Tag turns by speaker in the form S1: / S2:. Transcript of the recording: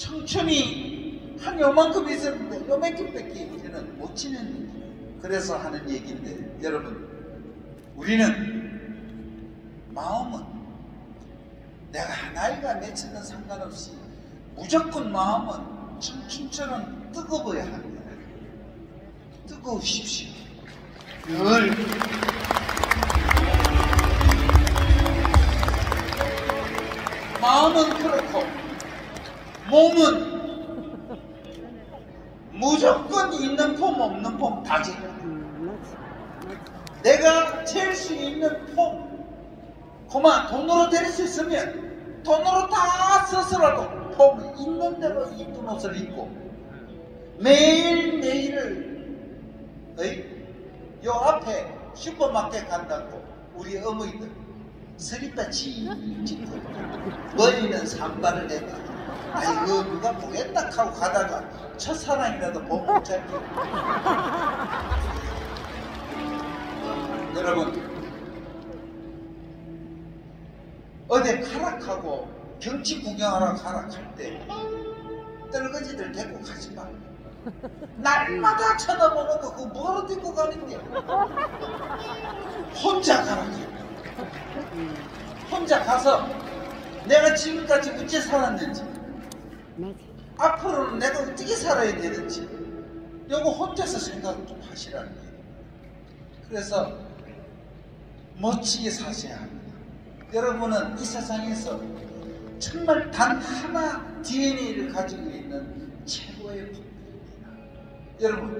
S1: 청춘이 한 요만큼 있었는데 요만큼밖에 우리는 못 지냈는데 그래서 하는 얘기인데 여러분 우리는 마음은 내가 나이가 몇이든 상관없이 무조건 마음은 청춘처럼 뜨거워야 합니다. 뜨거우십시오. 늘 마음은 그렇고 몸은 무조건 있는 폼 없는 폼 다지. 내가 잴수 있는 폼, 그만 돈으로 될 수 있으면 돈으로 다 써서라도 폼 있는 대로 이쁜 옷을 입고 매일 내일을 어이? 요 앞에 슈퍼마켓 간다고 우리 어머니들 서리빠 찌찌고 머리는 산발을 해가 아이고 누가 보겠다 하고 가다가 첫사랑이라도 보고 못 잡게 여러분 어디 가락하고 경치 구경하러 가락할 때 떨거지들 데리고 가지 마. 날마다 쳐다보는 거 그거 뭐로 데리고 가는데? 혼자 가라고 혼자 가서 내가 지금까지 어찌 살았는지 앞으로는 내가 어떻게 살아야 되는지 요거 혼자서 생각 좀 하시라는 거예요. 그래서 멋지게 사셔야 합니다. 여러분은 이 세상에서 정말 단 하나 DNA를 가지고 있는 최고의 분입니다. 여러분